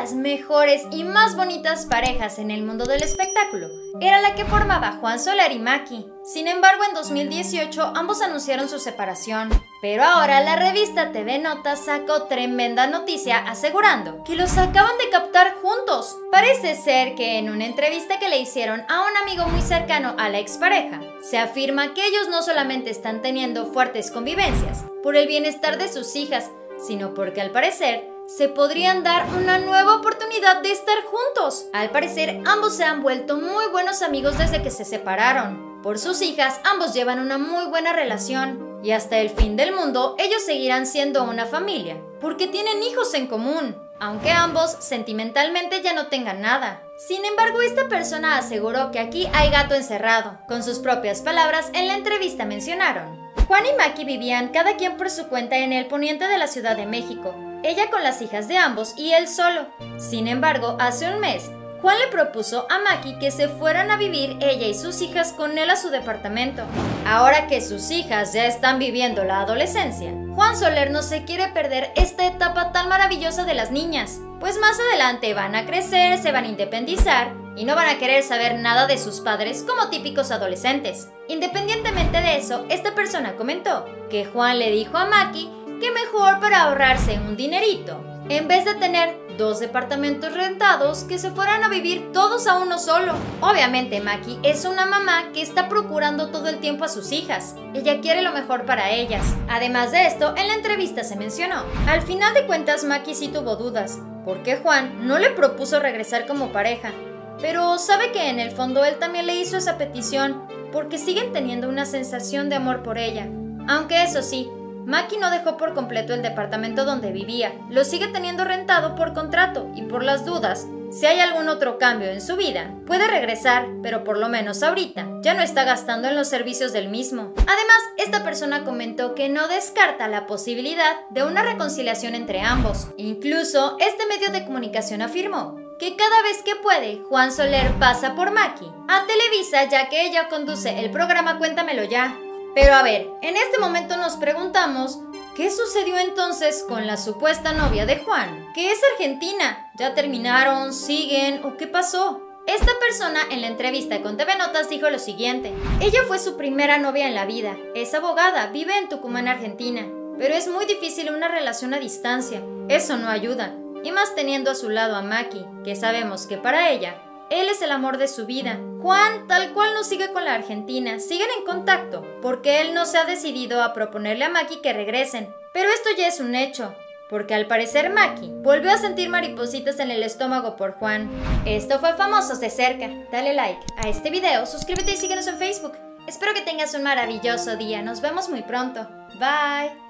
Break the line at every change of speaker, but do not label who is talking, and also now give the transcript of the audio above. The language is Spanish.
las mejores y más bonitas parejas en el mundo del espectáculo era la que formaba Juan Soler y Maki. Sin embargo, en 2018 ambos anunciaron su separación. Pero ahora la revista TV Notas sacó tremenda noticia asegurando que los acaban de captar juntos. Parece ser que en una entrevista que le hicieron a un amigo muy cercano a la expareja, se afirma que ellos no solamente están teniendo fuertes convivencias por el bienestar de sus hijas, sino porque al parecer se podrían dar una nueva oportunidad de estar juntos. Al parecer, ambos se han vuelto muy buenos amigos desde que se separaron. Por sus hijas, ambos llevan una muy buena relación. Y hasta el fin del mundo, ellos seguirán siendo una familia, porque tienen hijos en común, aunque ambos sentimentalmente ya no tengan nada. Sin embargo, esta persona aseguró que aquí hay gato encerrado. Con sus propias palabras, en la entrevista mencionaron. Juan y Maki vivían cada quien por su cuenta en el poniente de la Ciudad de México, ella con las hijas de ambos y él solo. Sin embargo, hace un mes, Juan le propuso a Maki que se fueran a vivir ella y sus hijas con él a su departamento. Ahora que sus hijas ya están viviendo la adolescencia, Juan Soler no se quiere perder esta etapa tan maravillosa de las niñas, pues más adelante van a crecer, se van a independizar y no van a querer saber nada de sus padres como típicos adolescentes. Independientemente de eso, esta persona comentó que Juan le dijo a Maki que mejor para ahorrarse un dinerito, en vez de tener dos departamentos rentados, que se fueran a vivir todos a uno solo. Obviamente Maki es una mamá que está procurando todo el tiempo a sus hijas. Ella quiere lo mejor para ellas. Además de esto, en la entrevista se mencionó. Al final de cuentas, Maki sí tuvo dudas, porque Juan no le propuso regresar como pareja. Pero sabe que en el fondo él también le hizo esa petición porque siguen teniendo una sensación de amor por ella. Aunque eso sí, Maki no dejó por completo el departamento donde vivía, lo sigue teniendo rentado por contrato y por las dudas, si hay algún otro cambio en su vida, puede regresar, pero por lo menos ahorita ya no está gastando en los servicios del mismo. Además, esta persona comentó que no descarta la posibilidad de una reconciliación entre ambos. Incluso, este medio de comunicación afirmó que cada vez que puede, Juan Soler pasa por Maki a Televisa ya que ella conduce el programa Cuéntamelo ya. Pero a ver, en este momento nos preguntamos, ¿qué sucedió entonces con la supuesta novia de Juan? Que es argentina. ¿Ya terminaron? ¿Siguen? ¿O qué pasó? Esta persona en la entrevista con TV Notas dijo lo siguiente. Ella fue su primera novia en la vida. Es abogada, vive en Tucumán, Argentina. Pero es muy difícil una relación a distancia. Eso no ayuda. Y más teniendo a su lado a Maki, que sabemos que para ella él es el amor de su vida. Juan tal cual no sigue con la Argentina, siguen en contacto, porque él no se ha decidido a proponerle a Maki que regresen. Pero esto ya es un hecho, porque al parecer Maki volvió a sentir maripositas en el estómago por Juan. Esto fue Famosos de cerca. Dale like a este video, suscríbete y síguenos en Facebook. Espero que tengas un maravilloso día. Nos vemos muy pronto. Bye.